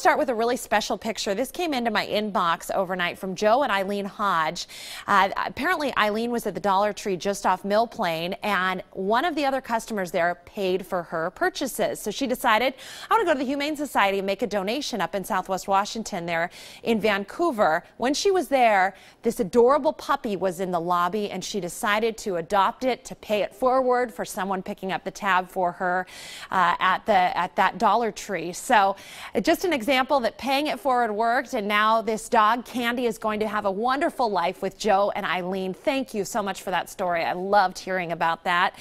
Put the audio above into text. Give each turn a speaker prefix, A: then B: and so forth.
A: start with a really special picture. This came into my inbox overnight from Joe and Eileen Hodge. Uh, apparently, Eileen was at the Dollar Tree just off Mill Plain, and one of the other customers there paid for her purchases. So she decided, I want to go to the Humane Society and make a donation up in Southwest Washington there in Vancouver. When she was there, this adorable puppy was in the lobby, and she decided to adopt it to pay it forward for someone picking up the tab for her uh, at the at that Dollar Tree. So just an example that paying it forward worked, and now this dog, Candy, is going to have a wonderful life with Joe and Eileen. Thank you so much for that story. I loved hearing about that.